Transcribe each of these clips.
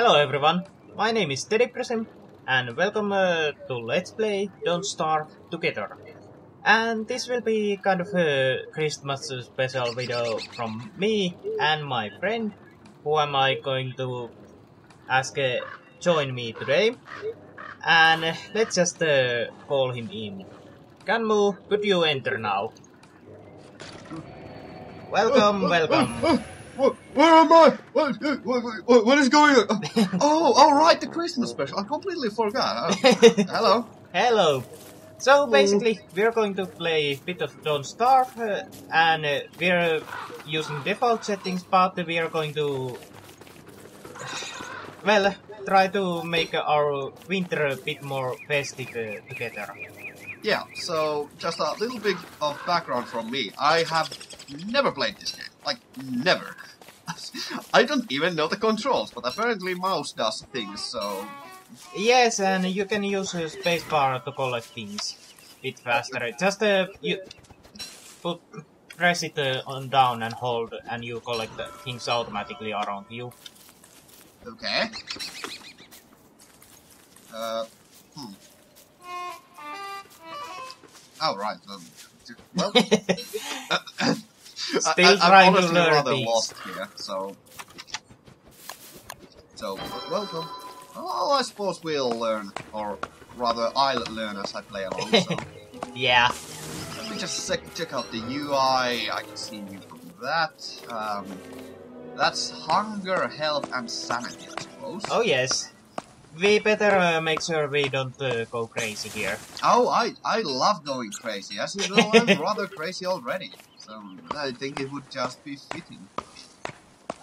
Hello everyone, my name is Steady Prism, and welcome uh, to Let's Play Don't Starve Together. And this will be kind of a Christmas special video from me and my friend, who am I going to ask uh, join me today. And uh, let's just uh, call him in. Ganmue, could you enter now? Welcome, welcome. Where, where am I? What, what, what, is going on? Oh, all right, the Christmas special. I completely forgot. Oh, hello. Hello. So basically, we're going to play a bit of Don't Starve, uh, and uh, we're using default settings, but we are going to, well, try to make our winter a bit more festive uh, together. Yeah. So, just a little bit of background from me. I have never played this game. Like never. I don't even know the controls, but apparently mouse does things. So Yes, and you can use a spacebar to collect things a bit faster. Just uh, you put press it uh, on down and hold, and you collect the things automatically around you. okay. Uh, hmm. Oh right. Um, well, Still I, trying I'm to learn rather things. lost here. So, so welcome. Oh, I suppose we'll learn, or rather, I'll learn as I play along. So. Yeah. Let me just sec- check out the UI. I can see you from that. Um, that's hunger, health, and sanity, I suppose. Oh yes. We better uh, make sure we don't uh, go crazy here. Oh, I I love going crazy. As you know, I'm rather crazy already. So I think it would just be fitting.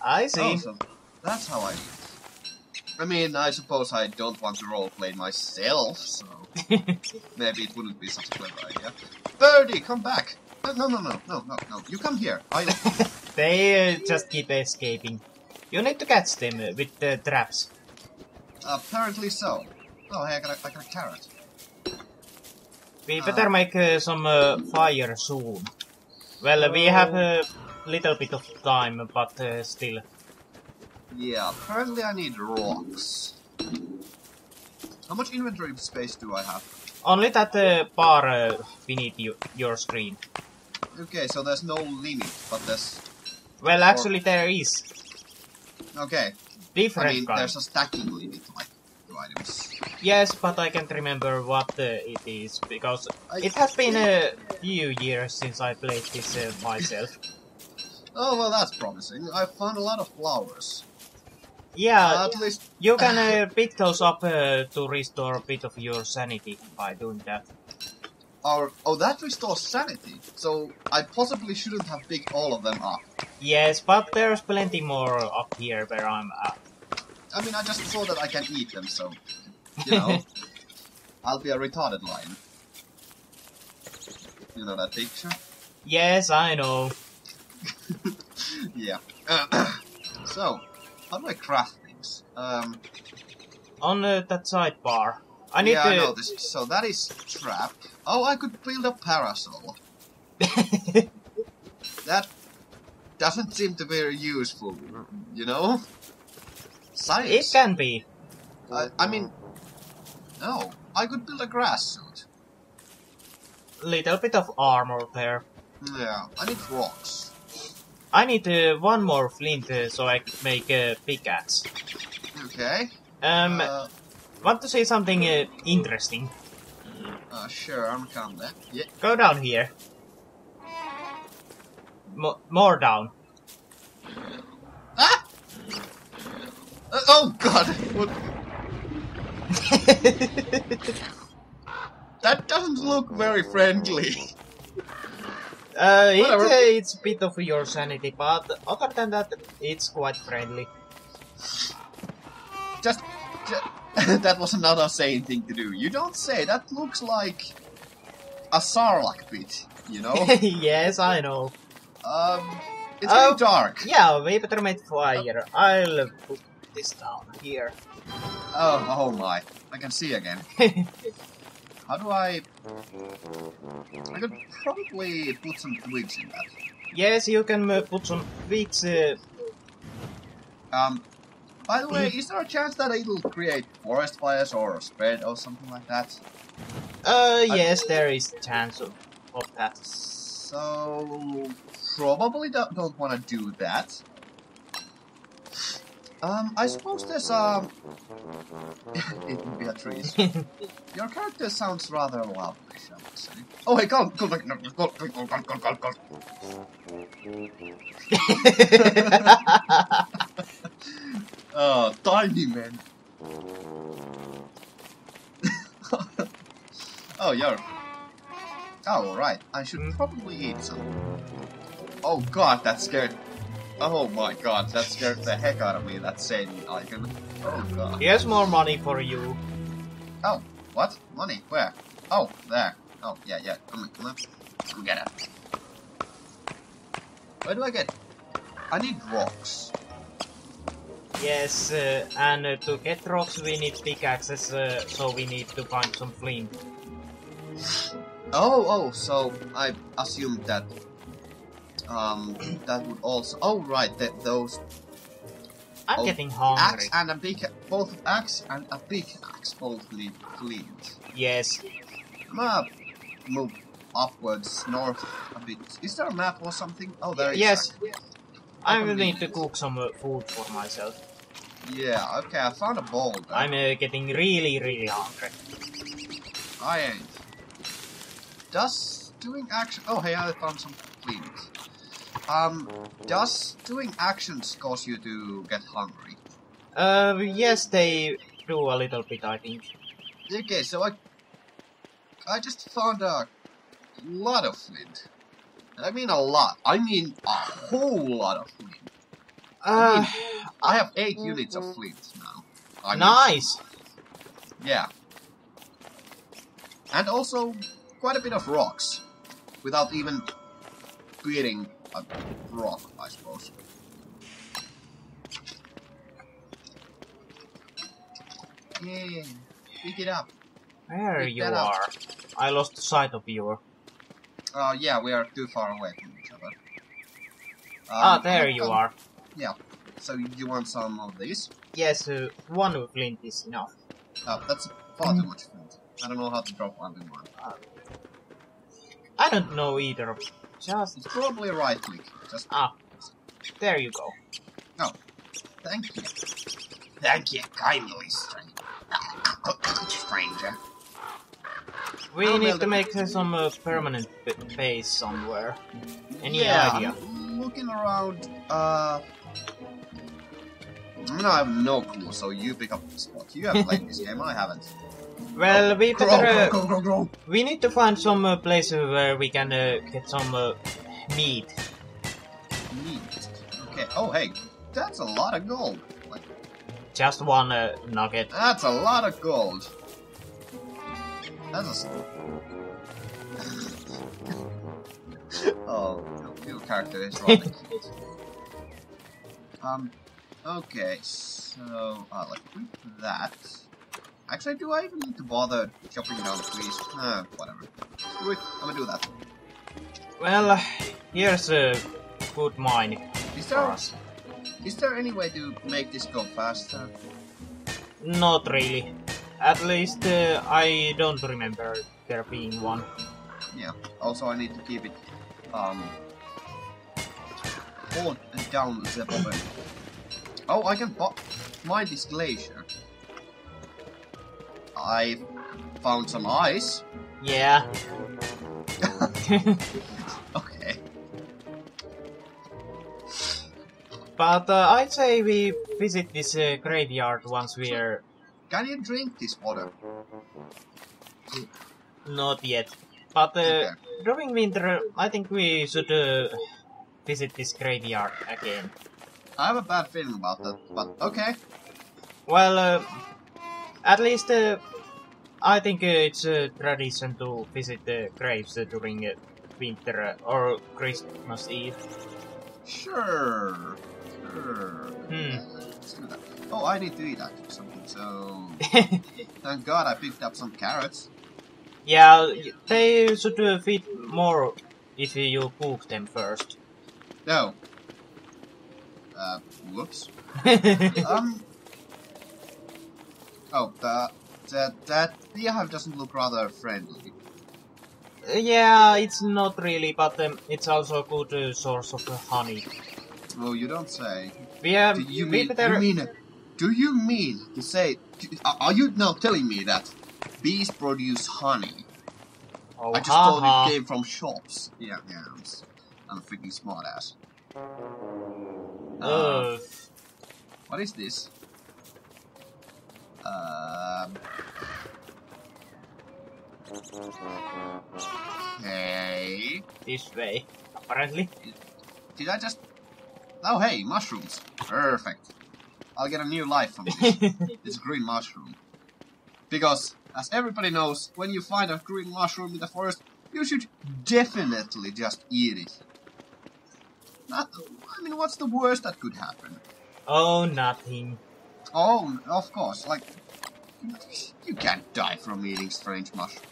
I see. Oh, so that's how I do it. I mean, I suppose I don't want to roleplay myself, so maybe it wouldn't be such a clever idea. Birdie, come back! No, no, no, no, no, no, no. You come here. I. they uh, just keep escaping. You need to catch them uh, with the traps. Apparently so. Oh, hey, I got a, I got a carrot. We better make uh, some uh, fire soon. Well, we have a little bit of time, but uh, still. Yeah, apparently I need rocks. How much inventory space do I have? Only that uh, bar uh, beneath you, your screen. Okay, so there's no limit, but there's. Well, actually there is. Okay, Different I mean, kind. there's a stacking limit, like, items. Yes, but I can't remember what uh, it is, because I- it has been a few years since I played this uh, myself. Oh, well, that's promising. I found a lot of flowers. Yeah, At least. you can uh, pick those up uh, to restore a bit of your sanity by doing that. Our, oh, that restores sanity. So I possibly shouldn't have picked all of them up. Yes, but there's plenty more up here where I'm at. I mean, I just saw that I can eat them, so you know, I'll be a retarded lion. You know that picture? Yes, I know. yeah. so, how do I craft things? Um, On uh, that sidebar. I need yeah, I know this. So that is trap. Oh, I could build a parasol. That doesn't seem to be very useful, you know? It can be. I, I mean, no. I could build a grass suit. Little bit of armor there. Yeah, I need rocks. I need uh, one more flint uh, so I can make a pickaxe. Okay. Um, Uh, want to say something uh, interesting? uh, sure, I'm coming. Yeah. Go down here. Mo- more down. Ah! Uh, oh god! What? That doesn't look very friendly. Uh, it, uh, it's a bit of your sanity, but other than that, it's quite friendly. Just, ju- that was another sane thing to do. You don't say. That looks like a sarlacc pit. You know. yes, I know. um, it's very dark. Yeah, we better make fire. I'll put this down here. Oh, oh my! I can see again. How do I? I could probably put some twigs in that. yes, you can uh, put some twigs. Uh, Um, By the way, is there a chance that it'll create forest fires or spread or something like that? Uh, yes, there is chance of, of that. So probably don't, don't want to do that. Um, I suppose there's um, it would be a trees. Your character sounds rather lovely, shall we say? Oh, hey, go, go, go, go, go, go, go, go, go, go. Oh, tiny man. oh, you're. Oh, right. I should Hmm? probably eat some. Oh god, that scared. Oh my god, that scared the heck out of me, that same icon. Oh god. Here's more money for you. Oh, what? Money? Where? Oh, there. Oh, yeah, yeah. Come on, come on. Come get it. Where do I get? I need rocks. Yes, uh, and uh, to get rocks we need pickaxes, uh, so we need to find some flint. Oh, oh, so I assumed that um that would also oh right that those I'm Oh, getting axe hungry. and a big both axe and a big axe both flint. Yes. I'm move upwards north a bit. Is there a map or something? Oh there is. Yes. I will need to cook some uh, food for myself. Yeah, okay, I found a boulder. I'm uh, getting really, really hungry. I ain't. Does doing action oh hey I found some flint. Um does doing actions cause you to get hungry? Uh, yes, they do a little bit, I think. Okay, so I I just found a lot of flint. I mean a lot. I mean a whole lot of flint. Uh, I have eight units of flint now. I mean, nice. Yeah. And also quite a bit of rocks. Without even beating a rock, I suppose. Yeah. Pick it up. There Pick you that up. are. I lost sight of you. Uh, yeah, we are too far away from each other. ah, Um, there you are. Yeah. So you want some of these? Yes, uh, one flint is enough. Oh, that's far too much flint. I don't know how to drop one in one. I don't know either. Just It's probably right click. Just ah, there you go. No, thank you. Thank you kindly, stranger. stranger. We Oh, need to make some uh, permanent b- base somewhere. Any yeah, idea? I'm looking around, uh... No, I have no clue, so you pick up the spot. You have played this game, I haven't. Well, we better. Uh, grow, grow, grow, we need to find some uh, place uh, where we can uh, get some uh, meat. Neat. Okay, oh hey, that's a lot of gold. Like, Just one uh, nugget. That's a lot of gold. That's a. oh, new character is rather. Um, okay, so I'll equip that. Actually, do I even need to bother chopping down trees? Uh, whatever. Screw it, I'm gonna do that. Well, uh, here's a good mine Is for there, us. is there any way to make this go faster? Not really. At least uh, I don't remember there being one. Yeah. Also, I need to keep it um hold down the bottom. Oh, I can mine this glacier. I found some ice. Yeah. Okay. but uh, I'd say we visit this uh, graveyard once we're Can you drink this water? not yet. But uh, Okay. during winter, I think we should uh, visit this graveyard again. I have a bad feeling about that, but okay. Well, uh, at least uh, I think uh, it's a tradition to visit the graves uh, during uh, winter uh, or Christmas Eve. Sure. Sure. Hmm. Let's do that. Oh, I need to eat actually something, so thank god I picked up some carrots. yeah, they should uh, feed more if you cook them first. No. Uh, whoops. um, Oh, the, that that beehive doesn't look rather friendly. Yeah, it's not really, but um, it's also a good uh, source of uh, honey. Oh, you don't say. We have Do you mean? better- You mean? Do you mean to say? Are are you now telling me that bees produce honey? Oh, I just ha told ha. you it came from shops. Yeah, yeah. I'm, I'm a freaking smartass. Uh, what is this? Um. Hey, this way, apparently. did I just? Oh, hey, mushrooms. Perfect. I'll get a new life from this. it's green mushroom. Because, as everybody knows, when you find a green mushroom in the forest, you should definitely just eat it. Not, I mean, what's the worst that could happen? oh, nothing. Oh, of course, like, you can't die from eating strange mushroom.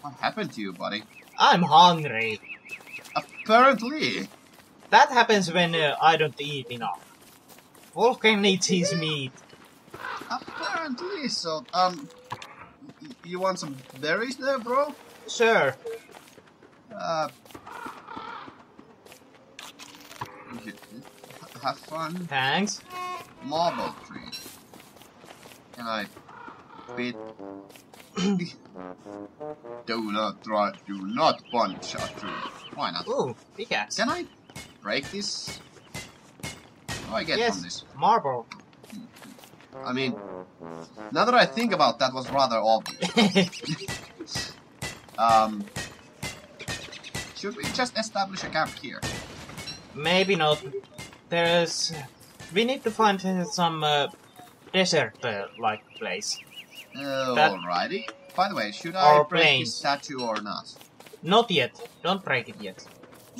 What happened to you, buddy? I'm hungry. Apparently, That happens when uh, I don't eat enough. Vulcan eats his meat. apparently, so, um, you want some berries there, bro? Sure. Uh, have fun. Thanks. Marble. Can I beat? do not try. Do not punch tree. Why not? Ooh, pickaxe. Can I break this? What do I get yes, from this? marble. I mean, now that I think about that, was rather obvious. Um, should we just establish a camp here? Maybe not. There's. We need to find uh, some uh, desert-like place. Uh, That- alrighty. By the way, should I break plains. this statue or not? Not yet. Don't break it yet.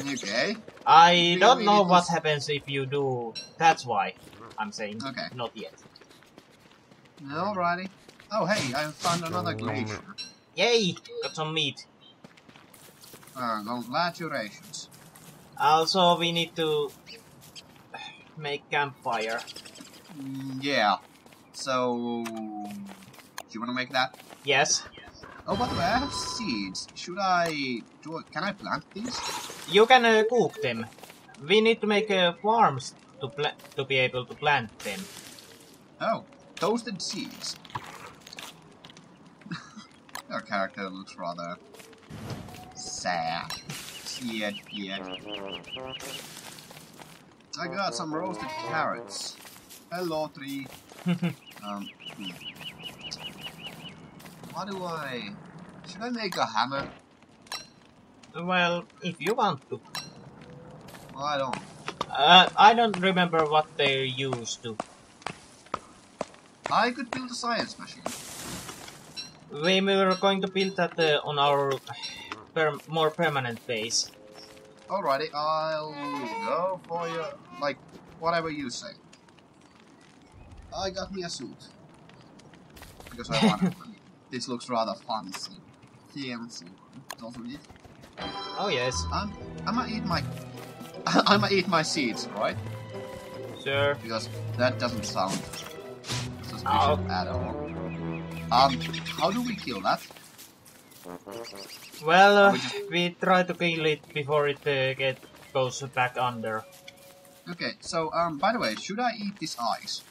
Okay. I We- don't know what s- happens if you do. That's why I'm saying Okay. not yet. Alrighty. Oh, hey, I found another glacier. Yay! Got some meat. Uh, congratulations. Also, we need to make campfire. Mm, yeah. So, do you want to make that? Yes, Oh, by the way, I have seeds. Should I do? it? Can I plant these? you can uh, cook them. We need to make uh, farms to pla- to be able to plant them. Oh, toasted seeds. Your character looks rather sad. Sad, yeah. I got some roasted carrots. Hello, tree. Um, hmm. What do I... Should I make a hammer? well, if you want to. Well, I don't. Uh, I don't remember what they're used to. I could build a science machine. We were going to build that uh, on our per- more permanent base. Alrighty, I'll go for you. Like, whatever you say. I got me a suit. Because I want it. This looks rather fancy. Fancy, doesn't it? Oh yes, I'm, I'ma eat my... I'ma eat my seeds, right? sure. Because that doesn't sound suspicious Oh. at all. Um, how do we kill that? Well, uh, We just- we try to kill it before it uh, get goes back under. Okay, so, um, by the way, should I eat this ice?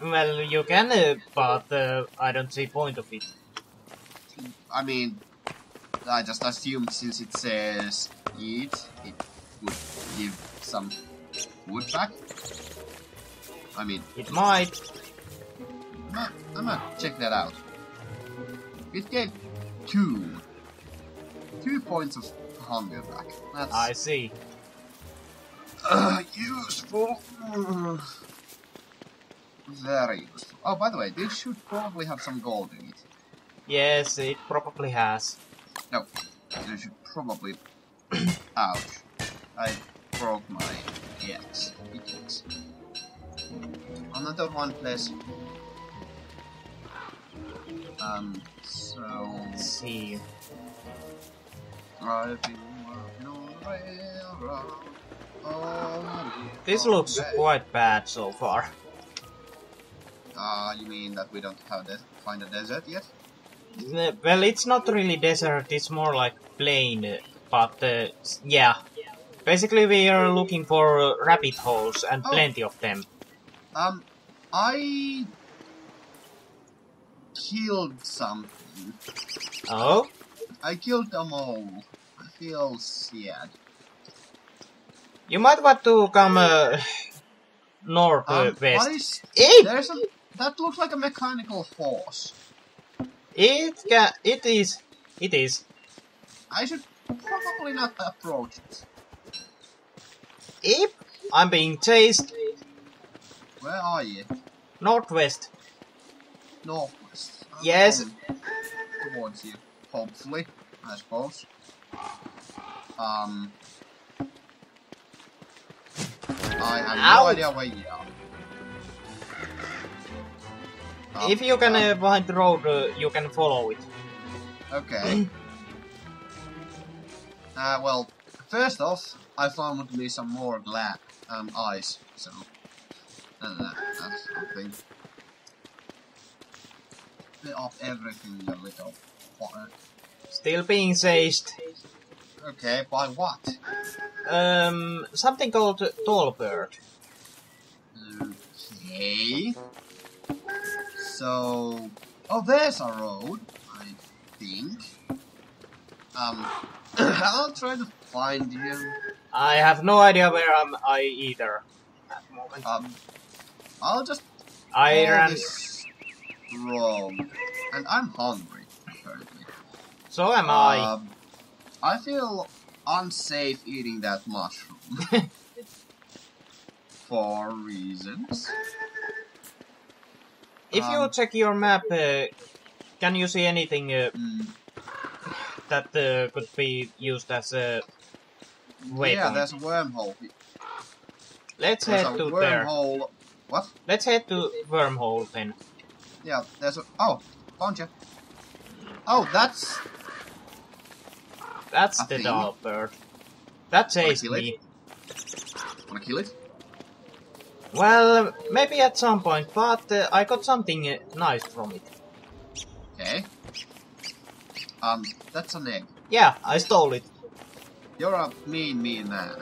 Well, you can, uh, but uh, I don't see point of it. I mean, I just assumed since it says eat, it would give some wood back. I mean, It might. I'm gonna, check that out. It gave two. Two points of hunger back. That's I see. uh, useful. Very useful. Oh, by the way, this should probably have some gold in it. Yes, it probably has. No, you should probably. Ouch! I broke my axe. Pickaxe. Another one, please. Um. So Let's see. I've been working on the railroad. all the way This looks quite bad so far. Uh, you mean that we don't have find a desert yet? Well, it's not really desert, it's more like plain, but uh, yeah. Basically, we are looking for uh, rabbit holes and Oh. plenty of them. Um, I killed something. Oh? I killed a mole. I feel sad. You might want to come uh, north uh, Um, what west. is It, there's a that looks like a mechanical horse. it, ca- it is, it is. I should probably not approach it. If I'm being chased Where are you? northwest. Northwest. I'm Yes. Towards you, hopefully, I suppose. Um, I have Ow. no idea where you are. Um, If you can um, uh, find the road, uh, you can follow it. Okay. Uh, well, first off, I found me some more glass and ice, so uh, that's something. Bit of everything, you little. Still being chased. Okay, by what? Um, something called tall bird. Okay. So, oh, there's a road, I think. Um, I'll try to find him. I have no idea where I am I either. At the moment. Um, I'll just I ran. this road, and I'm hungry. Apparently. So am I. Um, I feel unsafe eating that mushroom. For reasons. If you um, check your map, uh, can you see anything uh, Mm, that uh, could be used as a waypoint? yeah, there's a wormhole. Let's There's head a to there. wormhole. What? Let's head to wormhole then. Yeah, there's a. Oh, found you. Oh, that's. That's A the tall bird. That chased kill me. Wanna kill it? Well, maybe at some point, but uh, I got something uh, nice from it. Okay. Um, that's an egg. Yeah, I stole it. You're a mean, mean man.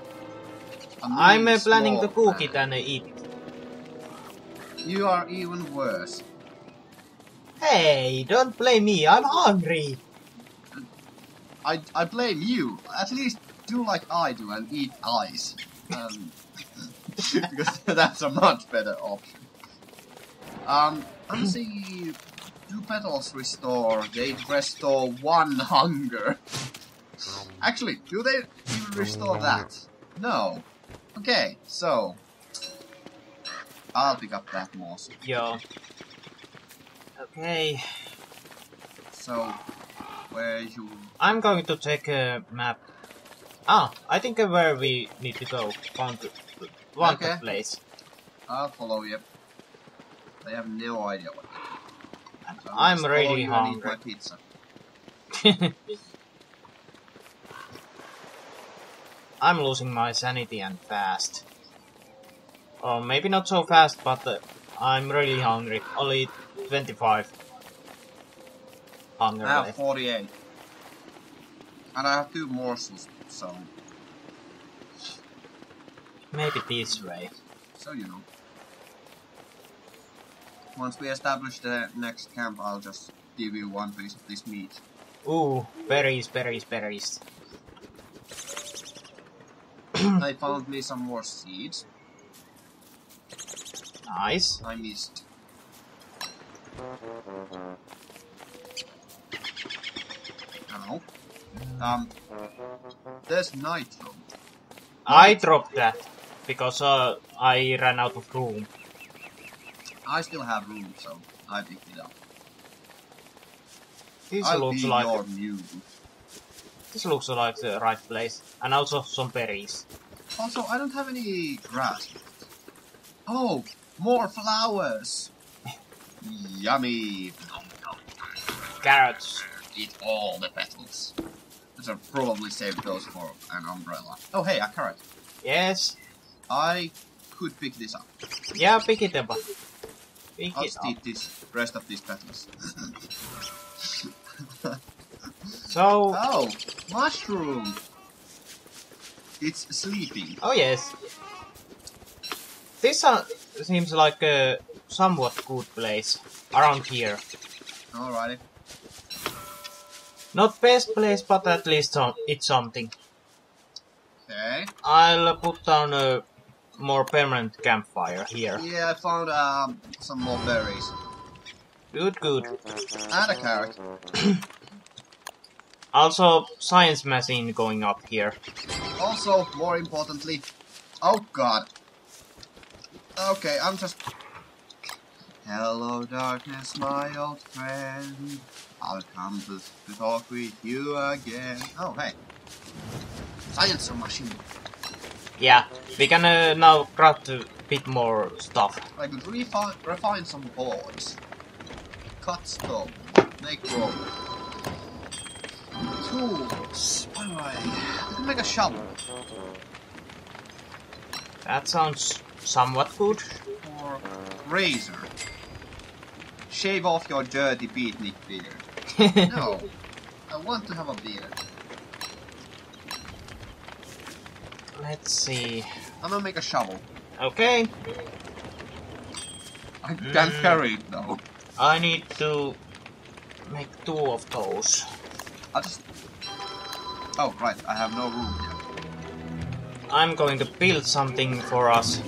A mean, I'm uh, planning to cook man. it and uh, eat it. You are even worse. Hey, don't blame me, I'm hungry. I, I blame you. At least do like I do and eat ice. Um, because that's a much better option. Um, let's see. Do petals restore? They restore one hunger. Actually, do they even restore that? No. Okay, so. I'll pick up that moss. Yo. Okay, So, where you. I'm going to take a map. Ah, I think where we need to go. Found the Okay. place. I'll follow you. I have no idea what to do. So I'm really follow and eat hungry. my pizza. I'm losing my sanity and fast. Or maybe not so fast, but uh, I'm really hungry. Only 25 hunger I have 48. And I have two morsels, so, Maybe this way. so you know. Once we establish the next camp, I'll just give you one piece of this meat. Ooh, berries, berries, berries. I found me some more seeds. Nice. I missed. Hello. Um, there's nitro. I dropped that because uh, I ran out of room. I still have room, so I picked it up. This I'll looks like your mule. this looks like the right place, and also some berries. Also, I don't have any grass. Oh, more flowers! Yummy! Carrots. Eat all the petals. I should probably save those for an umbrella. Oh, hey, a carrot. Yes. I could pick this up. Yeah, pick it up. Pick I'll it up. this rest of these petals. So, oh, mushroom! It's sleeping. oh yes. This uh, seems like a somewhat good place around here. Alrighty. Not best place, but at least some, it's something. Okay. I'll put down a more permanent campfire here. Yeah, I found um, some more berries. Good, good. And a carrot. Also, science machine going up here. Also, more importantly, oh god. Okay, I'm just. Hello, darkness, my old friend. I'll come to, to talk with you again. Oh, hey. Science machine. Yeah, we're gonna uh, now craft a bit more stuff. I could refine, refine some boards. Cut stone. Make rope. Tools. By the way, I can make a shovel. That sounds somewhat good. Or razor. Shave off your dirty beatnik beard. No, I want to have a beard. Let's see. I'm gonna make a shovel. Okay, I can't Mm. carry it though. I need to make two of those. I'll just. Oh, right, I have no room yet. I'm going to build something for us